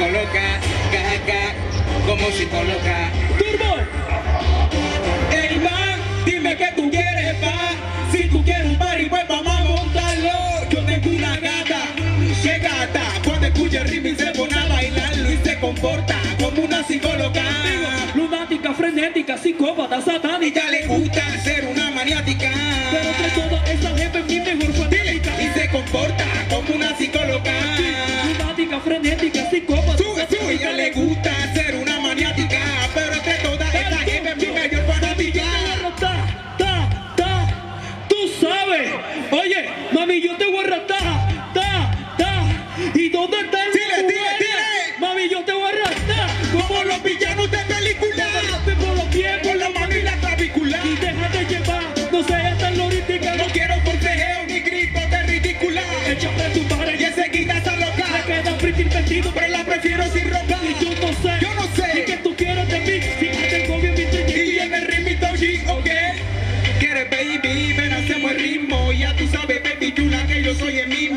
coloca, cajaca, cómo se coloca. ¡Turbo! Ey, man, dime que tú quieres, pa. Si tú quieres un party, pues vamos a montarlo. Yo tengo una gata, qué gata. Cuando escucha el ritmo y se pone a bailar, y se comporta como una psicóloga. Lunática, frenética, psicópata, satánica.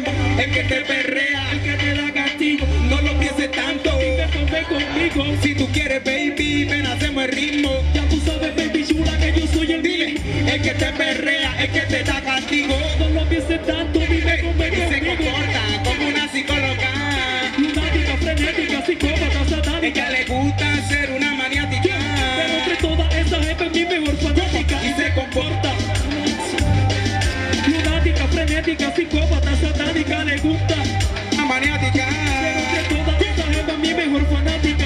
El que te perrea, El que te da castigo. no lo pienses tanto. Dime come conmigo. Si tú quieres baby, ven hacemos el ritmo. Le gusta. Una maniática. Es mi mejor fanática.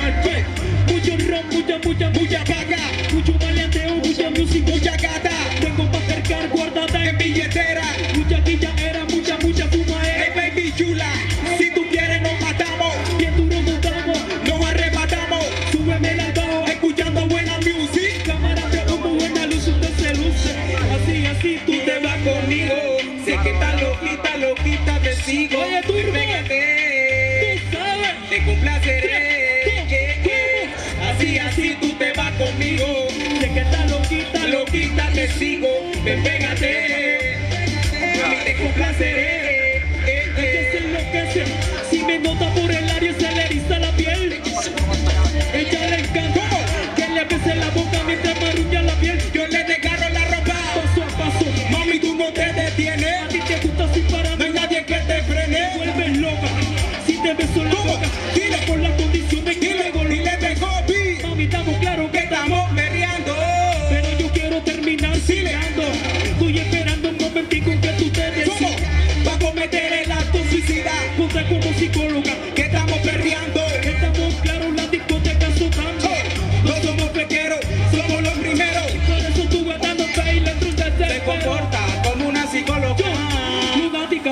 Mucho ron, mucha, mucha, mucha paga, Mucho maleanteo, mucha música. mucha gata. Tengo pa' acercar, guardada En billetera. Mucha guillaera, mucha, mucha Hey fumaera. baby chula, si tú quieres nos matamos, Bien duro montamos, nos arrebatamos, súbeme el altavoz. escuchando buena music. Cámara de humo, buena luz, usted se luce. Así, así, tú te vas conmigo, sé que loquita, loquita, sigo. Ven, pégate, mami, te complaceré.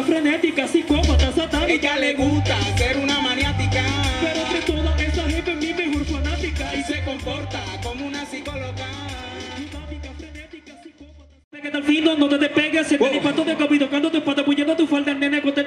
Frenética, psicópata, satánica. Ella le gusta ser una maniática. Pero entre todas esas jefe es mi mejor fanática. Y se comporta como una psicóloga. Frenética, psicópata. Al no te despegues, se te de capi, tocando tu espalda, tu falda, nene, contento,